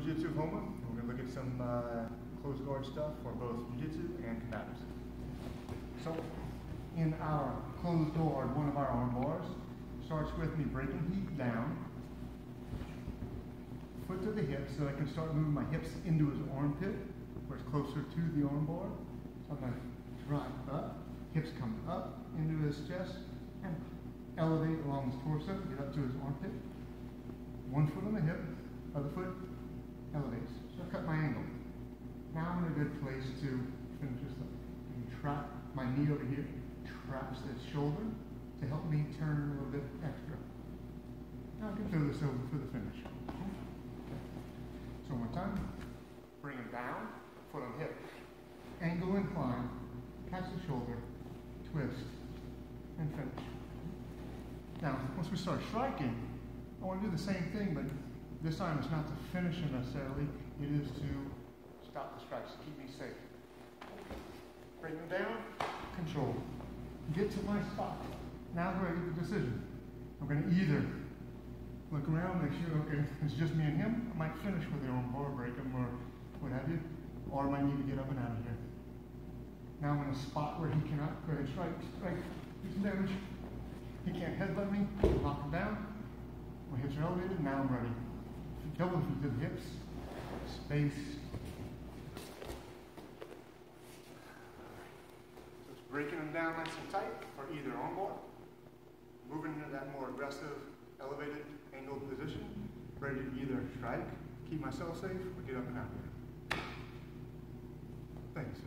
Jiu-Jitsu. We're going to look at some uh, close guard stuff for both Jiu-Jitsu and combatives. So, in our closed guard, one of our arm bars starts with me breaking Heath down, foot to the hip, so I can start moving my hips into his armpit, where it's closer to the arm bar. So I'm going to drive up, hips come up into his chest, and elevate along his torso, get up to his armpit. One foot on the hip, other foot elevates. So I cut my angle. Now I'm in a good place to finish this trap my knee over here, traps the shoulder to help me turn a little bit extra. Now I can throw this over for the finish. So one time. Bring it down, foot on hip. Angle incline, catch the shoulder, twist, and finish. Now, once we start striking, I want to do the same thing, but this time it's not to finish him necessarily. It is to stop the strikes, keep me safe. Bring him down, control. Get to my spot. Now where I get the decision. I'm going to either look around, make sure, okay, it's just me and him. I might finish with arm bar, break him, or what have you. Or I might need to get up and out of here. Now I'm in a spot where he cannot, go ahead, strike, strike, do some damage. He can't headbutt me, knock him down. My hips are elevated, now I'm ready. Double to the hips, space. Just breaking them down nice and tight for either armbar. Moving into that more aggressive, elevated, angled position. Ready to either strike, keep myself safe, or get up and out. Thanks.